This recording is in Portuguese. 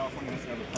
California. has to have a